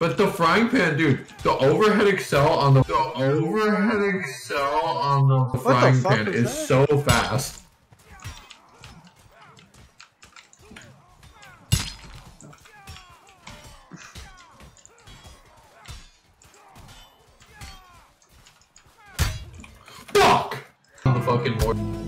But the frying pan, dude, the overhead accel on the, the overhead accel on the frying the pan is, is so fast. Fuck! On the fucking board.